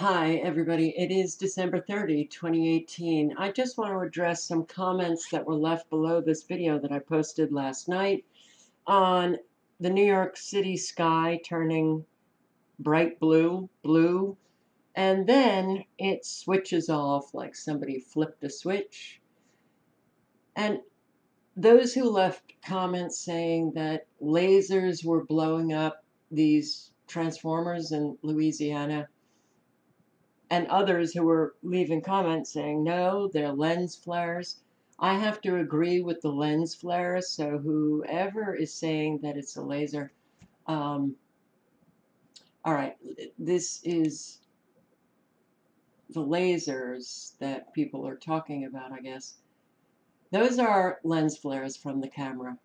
Hi, everybody. It is December 30, 2018. I just want to address some comments that were left below this video that I posted last night on the New York City sky turning bright blue, blue, and then it switches off like somebody flipped a switch. And those who left comments saying that lasers were blowing up these transformers in Louisiana and others who were leaving comments saying, no, they're lens flares. I have to agree with the lens flares. So whoever is saying that it's a laser, um, all right, this is the lasers that people are talking about, I guess. Those are lens flares from the camera.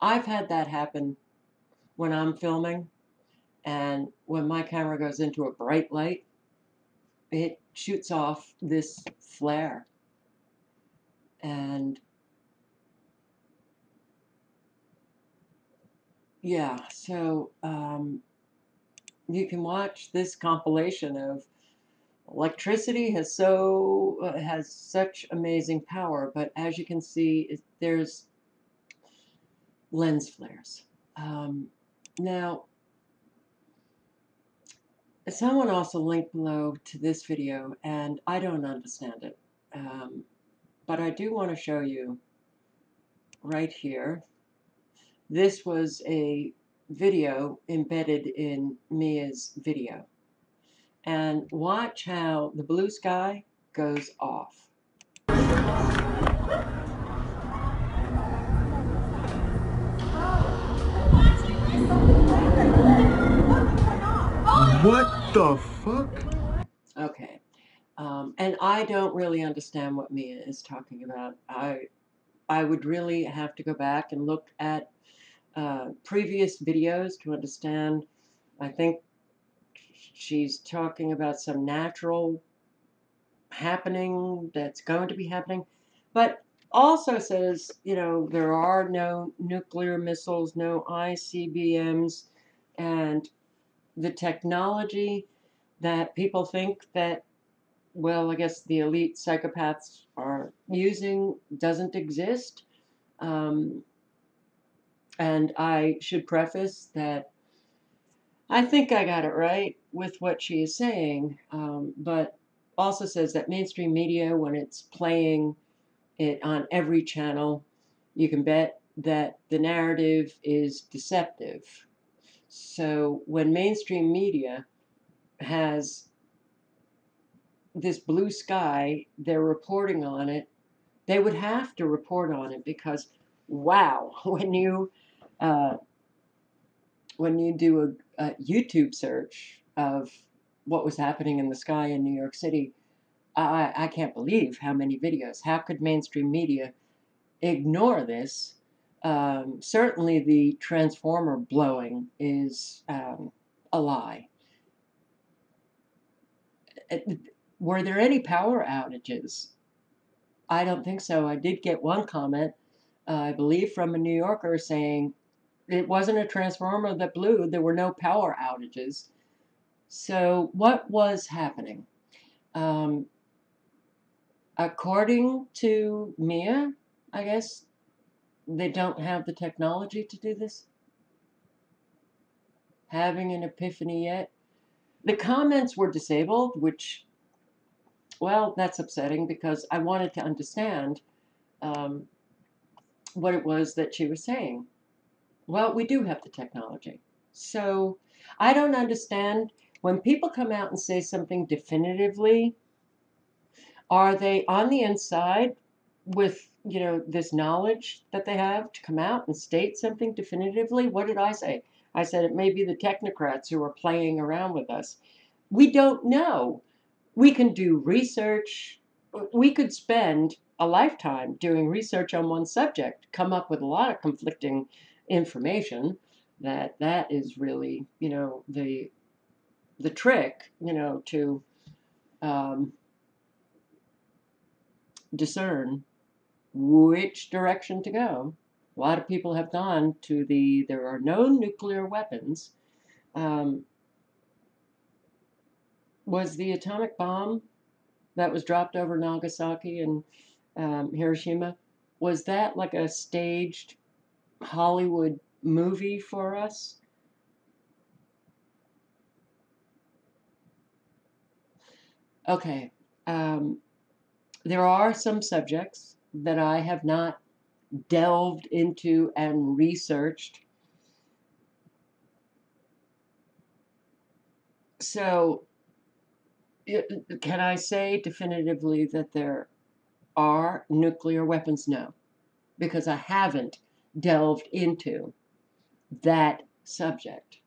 I've had that happen when I'm filming and when my camera goes into a bright light, it shoots off this flare. And yeah, so um, you can watch this compilation of electricity has so uh, has such amazing power, but as you can see, it, there's lens flares. Um, now, Someone also linked below to this video, and I don't understand it. Um, but I do want to show you right here. This was a video embedded in Mia's video. And watch how the blue sky goes off. What the fuck? Okay. Um, and I don't really understand what Mia is talking about. I I would really have to go back and look at uh, previous videos to understand. I think she's talking about some natural happening that's going to be happening, but also says, you know, there are no nuclear missiles, no ICBMs, and the technology that people think that, well, I guess the elite psychopaths are using doesn't exist. Um, and I should preface that I think I got it right with what she is saying, um, but also says that mainstream media, when it's playing it on every channel, you can bet that the narrative is deceptive. So when mainstream media has this blue sky, they're reporting on it, they would have to report on it because, wow, when you uh, when you do a, a YouTube search of what was happening in the sky in New York City, I, I can't believe how many videos. How could mainstream media ignore this um, certainly the transformer blowing is um, a lie. Uh, were there any power outages? I don't think so. I did get one comment, uh, I believe, from a New Yorker saying it wasn't a transformer that blew, there were no power outages. So, what was happening? Um, according to Mia, I guess they don't have the technology to do this? Having an epiphany yet? The comments were disabled, which, well, that's upsetting because I wanted to understand um, what it was that she was saying. Well, we do have the technology. So I don't understand when people come out and say something definitively, are they on the inside with you know this knowledge that they have to come out and state something definitively what did i say? I said it may be the technocrats who are playing around with us. We don't know. We can do research. We could spend a lifetime doing research on one subject come up with a lot of conflicting information. That that is really you know the the trick you know to um, discern which direction to go. A lot of people have gone to the there are no nuclear weapons. Um, was the atomic bomb that was dropped over Nagasaki and um, Hiroshima, was that like a staged Hollywood movie for us? Okay. Um, there are some subjects that I have not delved into and researched. So, can I say definitively that there are nuclear weapons? No, because I haven't delved into that subject.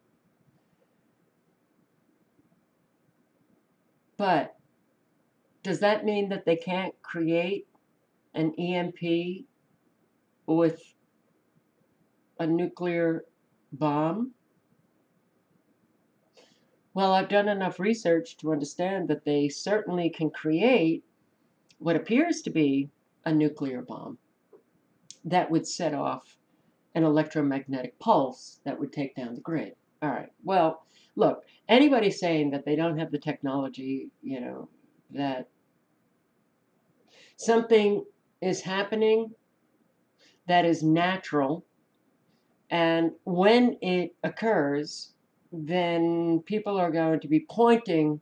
But does that mean that they can't create an EMP with a nuclear bomb? Well, I've done enough research to understand that they certainly can create what appears to be a nuclear bomb that would set off an electromagnetic pulse that would take down the grid. All right. Well, look, anybody saying that they don't have the technology, you know, that something is happening that is natural, and when it occurs, then people are going to be pointing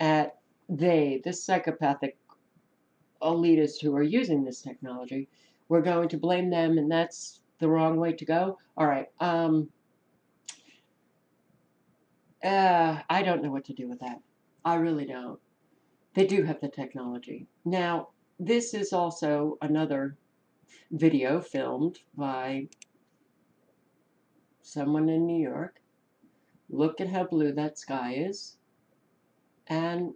at they, the psychopathic elitists who are using this technology. We're going to blame them, and that's the wrong way to go. All right. Um, uh, I don't know what to do with that. I really don't. They do have the technology. Now, this is also another video filmed by someone in New York. Look at how blue that sky is. And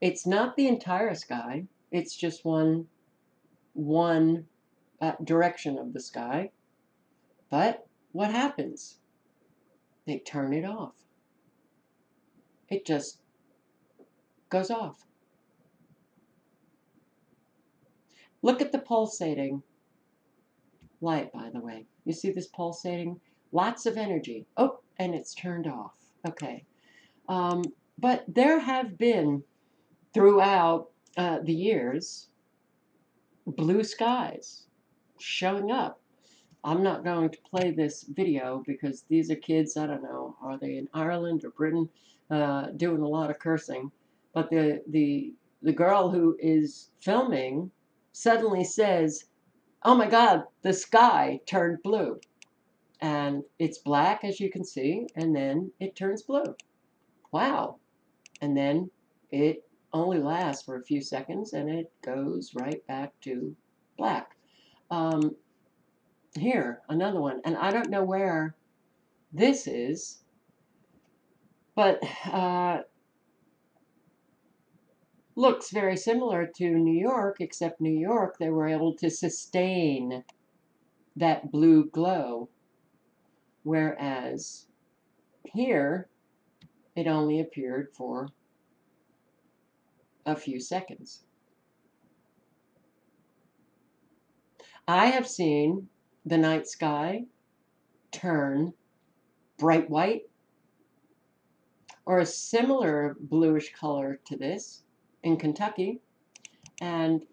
it's not the entire sky. It's just one, one uh, direction of the sky. But what happens? They turn it off. It just goes off. Look at the pulsating light, by the way. You see this pulsating? Lots of energy. Oh, and it's turned off. Okay. Um, but there have been, throughout uh, the years, blue skies showing up. I'm not going to play this video because these are kids, I don't know, are they in Ireland or Britain, uh, doing a lot of cursing. But the, the, the girl who is filming suddenly says, oh my God, the sky turned blue. And it's black, as you can see, and then it turns blue. Wow. And then it only lasts for a few seconds and it goes right back to black. Um, here, another one. And I don't know where this is, but uh, looks very similar to New York, except New York, they were able to sustain that blue glow, whereas here, it only appeared for a few seconds. I have seen the night sky turn bright white or a similar bluish color to this in Kentucky, and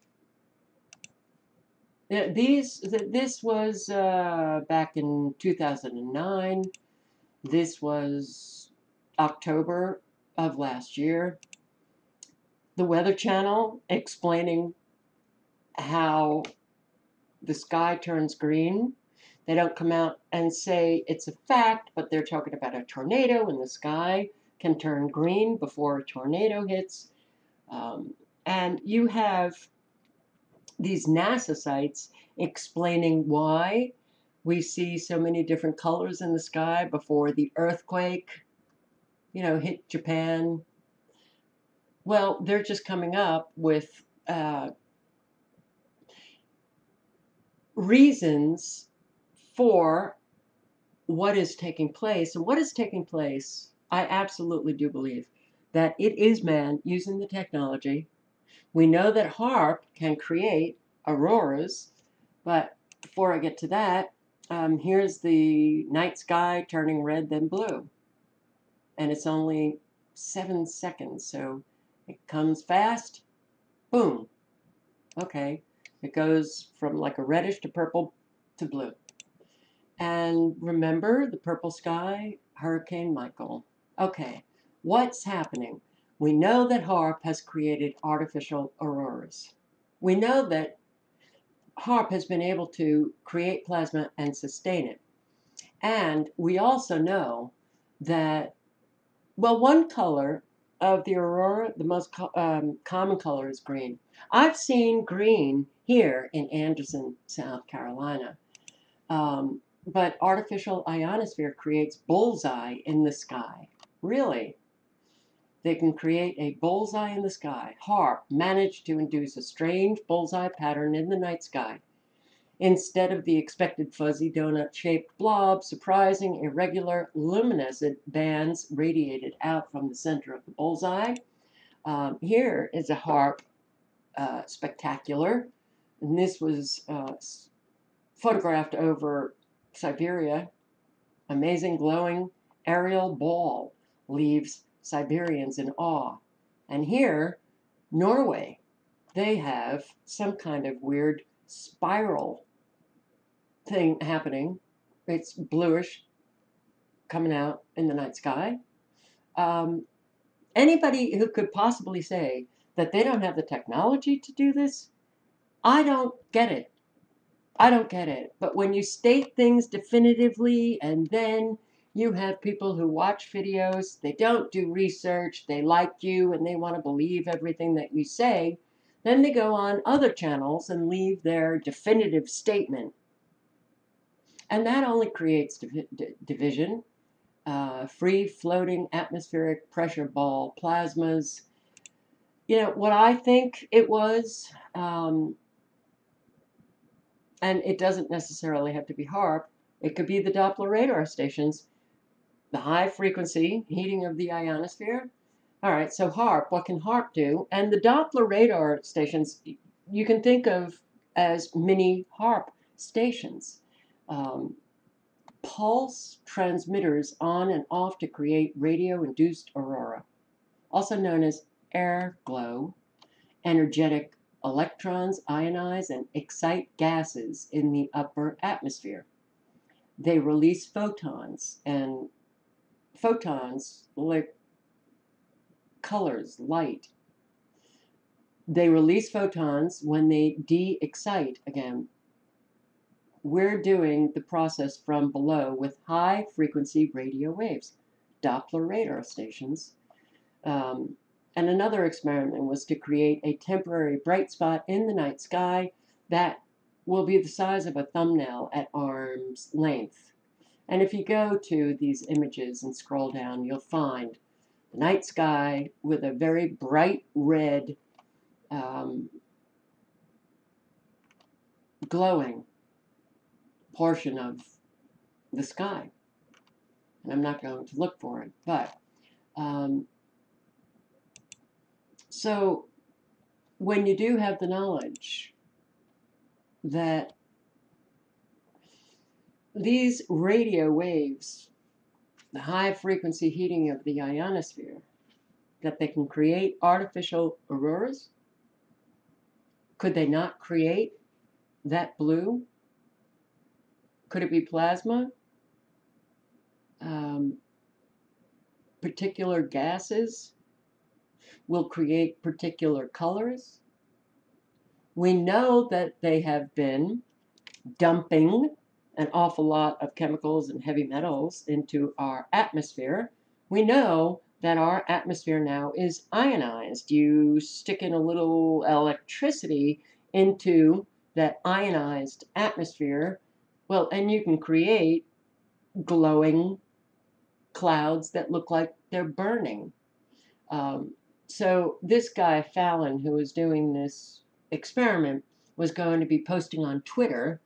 these this was uh, back in 2009. This was October of last year. The Weather Channel explaining how the sky turns green. They don't come out and say it's a fact, but they're talking about a tornado and the sky can turn green before a tornado hits. Um, and you have these NASA sites explaining why we see so many different colors in the sky before the earthquake, you know, hit Japan. Well, they're just coming up with uh, reasons for what is taking place. And what is taking place, I absolutely do believe, that it is man using the technology. We know that HAARP can create auroras, but before I get to that, um, here's the night sky turning red then blue. And it's only seven seconds. So it comes fast, boom. Okay, it goes from like a reddish to purple to blue. And remember the purple sky, Hurricane Michael. Okay, what's happening? We know that HAARP has created artificial auroras. We know that HAARP has been able to create plasma and sustain it. And we also know that, well, one color of the aurora, the most co- um, common color is green. I've seen green here in Anderson, South Carolina. Um, but artificial ionosphere creates bullseye in the sky. Really? They can create a bullseye in the sky. HAARP managed to induce a strange bullseye pattern in the night sky. Instead of the expected fuzzy donut shaped blob, surprising, irregular, luminescent bands radiated out from the center of the bullseye. Um, here is a HAARP uh, spectacular, and this was uh, photographed over Siberia. Amazing glowing aerial ball leaves Siberians in awe. And here, Norway, they have some kind of weird spiral thing happening. It's bluish coming out in the night sky. Um, anybody who could possibly say that they don't have the technology to do this, I don't get it. I don't get it. But when you state things definitively and then you have people who watch videos, they don't do research, they like you and they want to believe everything that you say, then they go on other channels and leave their definitive statement. And that only creates div- division. Uh, free floating atmospheric pressure ball plasmas. You know, what I think it was, um, and it doesn't necessarily have to be HAARP, It could be the Doppler radar stations, the high frequency heating of the ionosphere. All right, so HAARP, what can HAARP do? And the Doppler radar stations, you can think of as mini HAARP stations. Um, pulse transmitters on and off to create radio induced aurora, also known as air glow, energetic electrons ionize and excite gases in the upper atmosphere. They release photons, and photons, like colors, light, they release photons when they de excite again. We're doing the process from below with high frequency radio waves, Doppler radar stations. Um, and another experiment was to create a temporary bright spot in the night sky that will be the size of a thumbnail at arm's length. And if you go to these images and scroll down, you'll find the night sky with a very bright red um, glowing portion of the sky. And I'm not going to look for it, but um, so when you do have the knowledge that these radio waves, the high frequency heating of the ionosphere, that they can create artificial auroras? Could they not create that blue? Could it be plasma? Um, particular gases will create particular colors. We know that they have been dumping an awful lot of chemicals and heavy metals into our atmosphere. We know that our atmosphere now is ionized. You stick in a little electricity into that ionized atmosphere, well, and you can create glowing clouds that look like they're burning. Um, so this guy Fallen, who was doing this experiment, was going to be posting on Twitter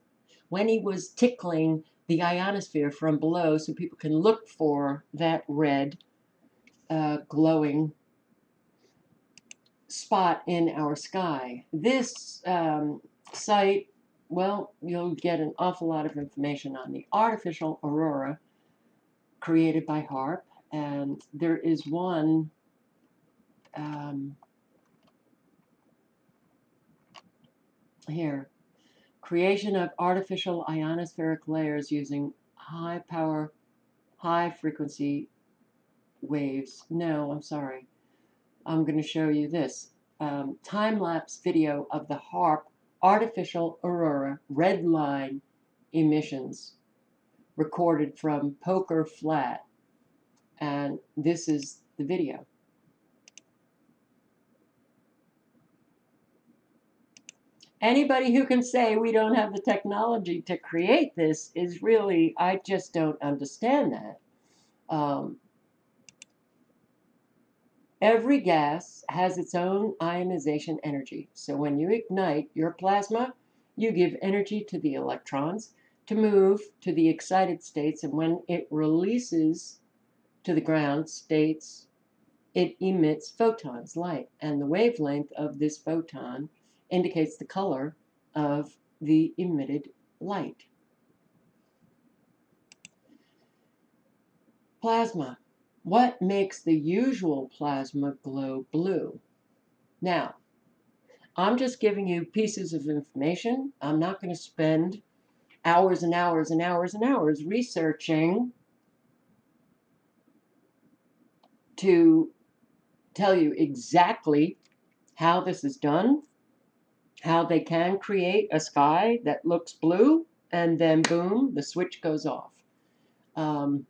when he was tickling the ionosphere from below, so people can look for that red uh, glowing spot in our sky. This um, site, well, you'll get an awful lot of information on the artificial aurora created by HAARP, and there is one um, here, creation of artificial ionospheric layers using high power, high frequency waves. No, I'm sorry. I'm going to show you this um, time lapse video of the HAARP artificial aurora red line emissions recorded from Poker Flat. And this is the video. Anybody who can say we don't have the technology to create this is really, I just don't understand that. Um, every gas has its own ionization energy. So when you ignite your plasma, you give energy to the electrons to move to the excited states, and when it releases to the ground states, it emits photons, light, and the wavelength of this photon indicates the color of the emitted light. Plasma. What makes the usual plasma glow blue? Now, I'm just giving you pieces of information. I'm not going to spend hours and hours and hours and hours researching to tell you exactly how this is done, how they can create a sky that looks blue, and then boom, the switch goes off. Um,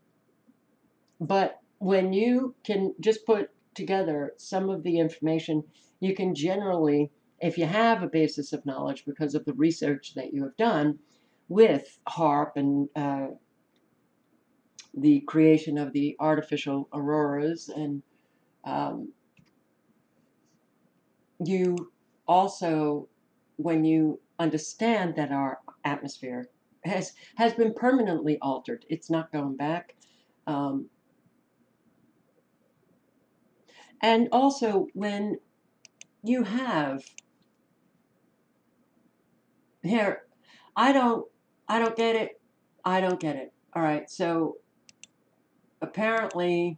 but when you can just put together some of the information, you can generally, if you have a basis of knowledge because of the research that you have done, with HAARP and uh, the creation of the artificial auroras. And um, you also, when you understand that our atmosphere has, has been permanently altered, it's not going back. Um, and also, when you have here, I don't I don't get it. I don't get it. All right, so apparently,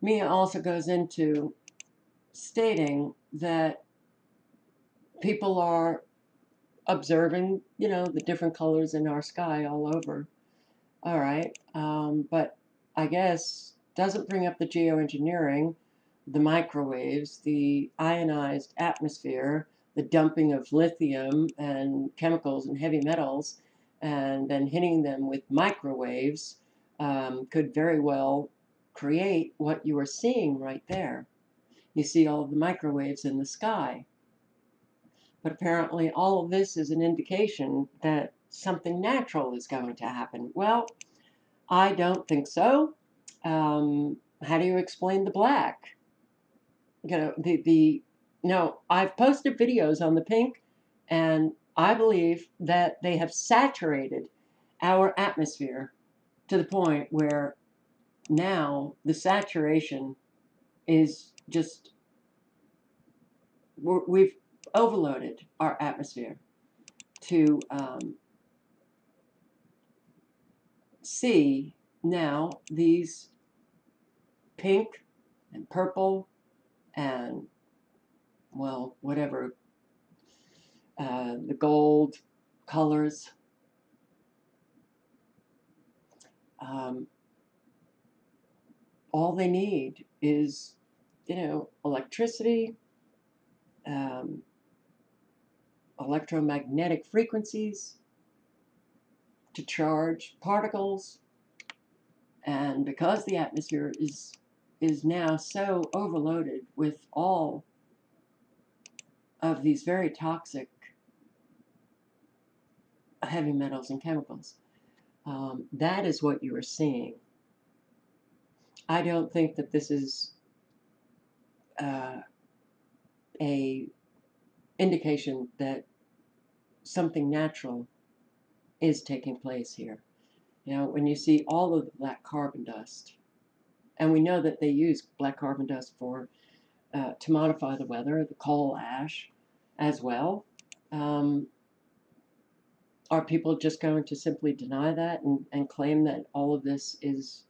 Mia also goes into stating that people are observing, you know, the different colors in our sky all over. All right, um, but I guess doesn't bring up the geoengineering, the microwaves, the ionized atmosphere, the dumping of lithium and chemicals and heavy metals and then hitting them with microwaves um, could very well create what you are seeing right there. You see all the microwaves in the sky. But apparently, all of this is an indication that something natural is going to happen. Well, I don't think so. Um, how do you explain the black? You know, the, the no, I've posted videos on the pink, and I believe that they have saturated our atmosphere to the point where now the saturation is just, we've overloaded our atmosphere to um, see now these pink and purple and well, whatever, uh, the gold colors. Um, all they need is, you know, electricity, um, electromagnetic frequencies to charge particles. And because the atmosphere is is now so overloaded with all of these very toxic heavy metals and chemicals. Um, that is what you are seeing. I don't think that this is uh, a indication that something natural is taking place here. You know, when you see all of the black carbon dust, and we know that they use black carbon dust for uh, to modify the weather, the coal ash, as well. Um, are people just going to simply deny that and, and claim that all of this is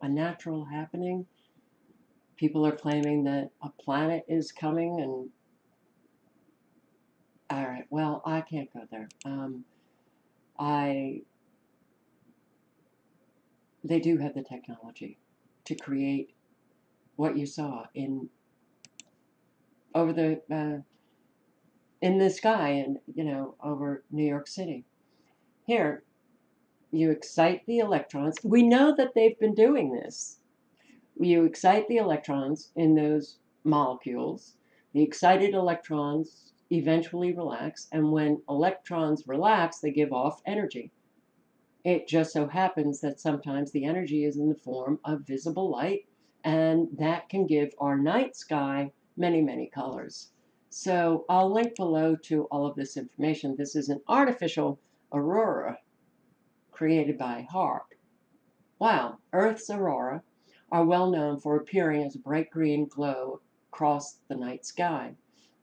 a natural happening? people are claiming that a planet is coming and all right well i can't go there. Um, i they do have the technology to create what you saw in over the uh, in the sky and you know over new york city. Here you excite the electrons. We know that they've been doing this. You excite the electrons in those molecules. The excited electrons eventually relax, and when electrons relax, they give off energy. It just so happens that sometimes the energy is in the form of visible light, and that can give our night sky many, many colors. So I'll link below to all of this information. This is an artificial aurora created by HAARP. Wow, Earth's aurora are well known for appearing as a bright green glow across the night sky.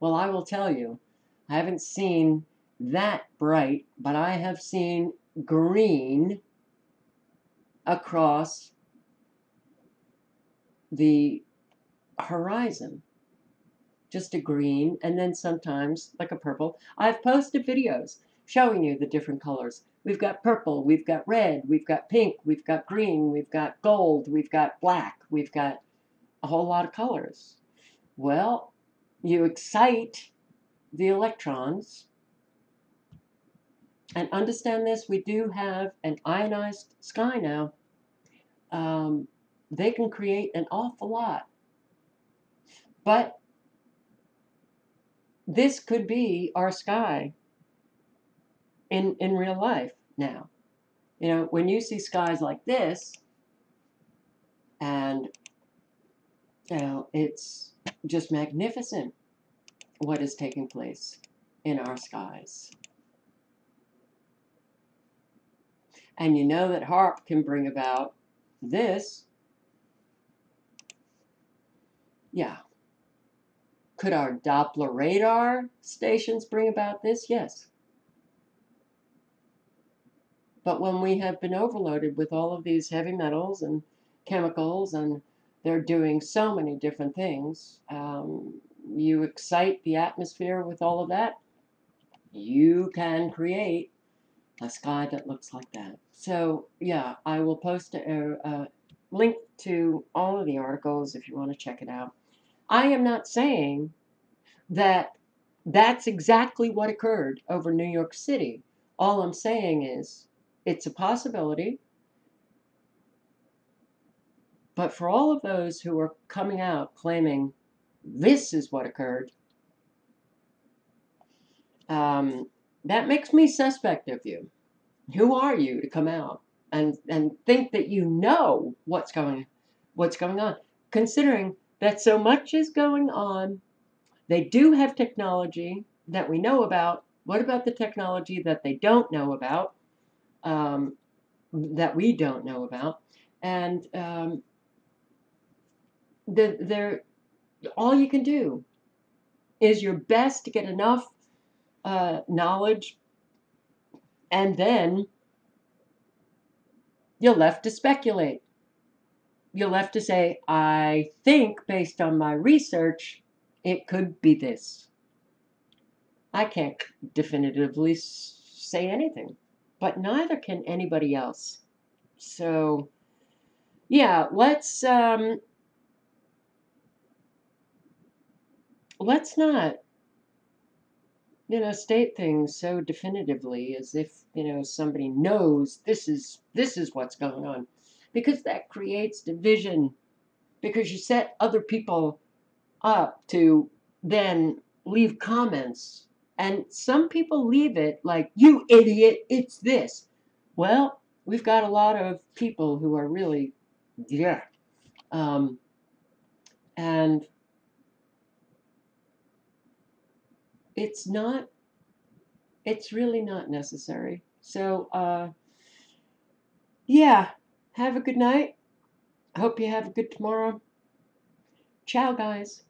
Well, I will tell you, I haven't seen that bright, but I have seen green across the horizon. Just a green, and then sometimes like a purple. I've posted videos showing you the different colors. We've got purple, we've got red, we've got pink, we've got green, we've got gold, we've got black, we've got a whole lot of colors. Well, you excite the electrons. And understand this, we do have an ionized sky now. Um, they can create an awful lot. But this could be our sky in, in real life now. You know, when you see skies like this, and, you know, it's just magnificent what is taking place in our skies. And you know that HAARP can bring about this. Yeah. Could our Doppler radar stations bring about this? Yes. But when we have been overloaded with all of these heavy metals and chemicals, and they're doing so many different things, um, you excite the atmosphere with all of that, you can create a sky that looks like that. So, yeah, I will post a, a link to all of the articles if you want to check it out. I am not saying that that's exactly what occurred over New York City. All I'm saying is it's a possibility. But for all of those who are coming out claiming this is what occurred, um, that makes me suspect of you. Who are you to come out and, and think that you know what's going what's going on? Considering that so much is going on, they do have technology that we know about. What about the technology that they don't know about? um, that we don't know about. And um, the, there, all you can do is your best to get enough uh, knowledge, and then you're left to speculate. You're left to say, I think based on my research, it could be this. I can't definitively say anything but neither can anybody else. So, yeah, let's um, let's not you know state things so definitively as if you know somebody knows this is this is what's going on because that creates division because you set other people up to then leave comments and some people leave it like, you idiot, it's this. Well, we've got a lot of people who are really, yeah. Um, and it's not, it's really not necessary. So, uh, yeah, have a good night. Hope you have a good tomorrow. Ciao, guys.